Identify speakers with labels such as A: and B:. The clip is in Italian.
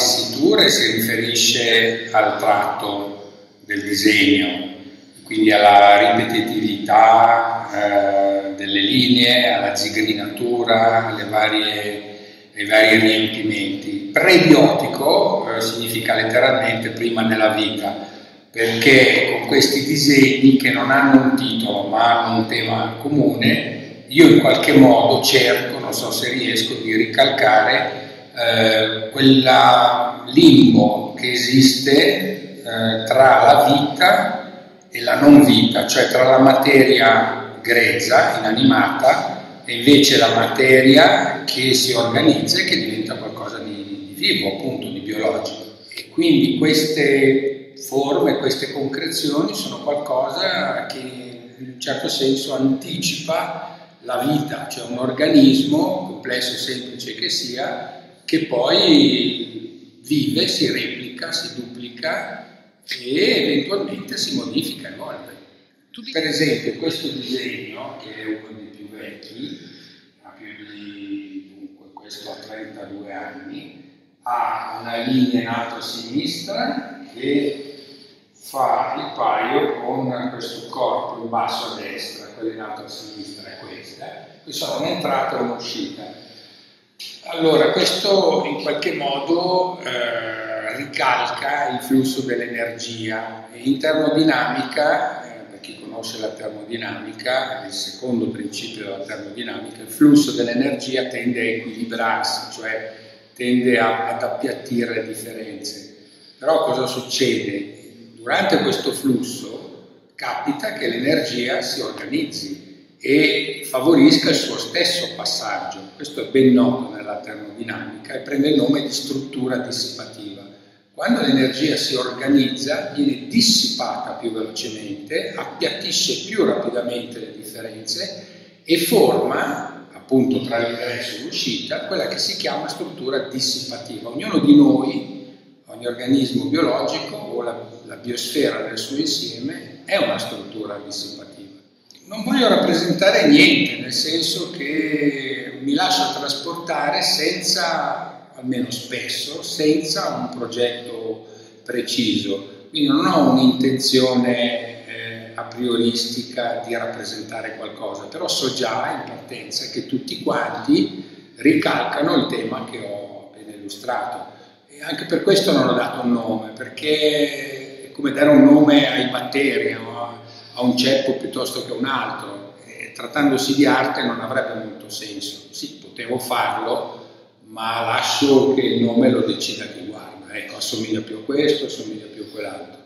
A: tessitura si riferisce al tratto del disegno, quindi alla ripetitività eh, delle linee, alla zigrinatura, alle varie, ai vari riempimenti. Prebiotico eh, significa letteralmente prima della vita, perché con questi disegni che non hanno un titolo ma hanno un tema comune, io in qualche modo cerco, non so se riesco, di ricalcare eh, quella limbo che esiste eh, tra la vita e la non vita, cioè tra la materia grezza, inanimata, e invece la materia che si organizza e che diventa qualcosa di, di vivo, appunto, di biologico. E quindi queste forme, queste concrezioni sono qualcosa che in un certo senso anticipa la vita, cioè un organismo, complesso o semplice che sia, che poi vive, si replica, si duplica e eventualmente si modifica, evolve. Per esempio questo disegno, che è uno dei più vecchi, ha più di, dunque, questo ha 32 anni, ha una linea in alto a sinistra che fa il paio con questo corpo in basso a destra, quello in alto a sinistra è questa, qui sono un'entrata e un'uscita. Allora, questo in qualche modo eh, ricalca il flusso dell'energia. In termodinamica, eh, per chi conosce la termodinamica, il secondo principio della termodinamica, il flusso dell'energia tende a equilibrarsi, cioè tende a, ad appiattire le differenze. Però cosa succede? Durante questo flusso capita che l'energia si organizzi e favorisca il suo stesso passaggio. Questo è ben noto nella termodinamica e prende il nome di struttura dissipativa. Quando l'energia si organizza viene dissipata più velocemente, appiattisce più rapidamente le differenze e forma, appunto tra l'ingresso e l'uscita, quella che si chiama struttura dissipativa. Ognuno di noi, ogni organismo biologico o la, la biosfera nel suo insieme è una struttura dissipativa non voglio rappresentare niente, nel senso che mi lascio trasportare senza, almeno spesso, senza un progetto preciso. Quindi non ho un'intenzione eh, a prioristica di rappresentare qualcosa, però so già in partenza che tutti quanti ricalcano il tema che ho appena illustrato. E anche per questo non ho dato un nome, perché è come dare un nome ai batteri, a un ceppo piuttosto che a un altro. Trattandosi di arte non avrebbe molto senso. Sì, potevo farlo, ma lascio che il nome lo decida chi guarda. Ecco, assomiglia più a questo, assomiglia più a quell'altro.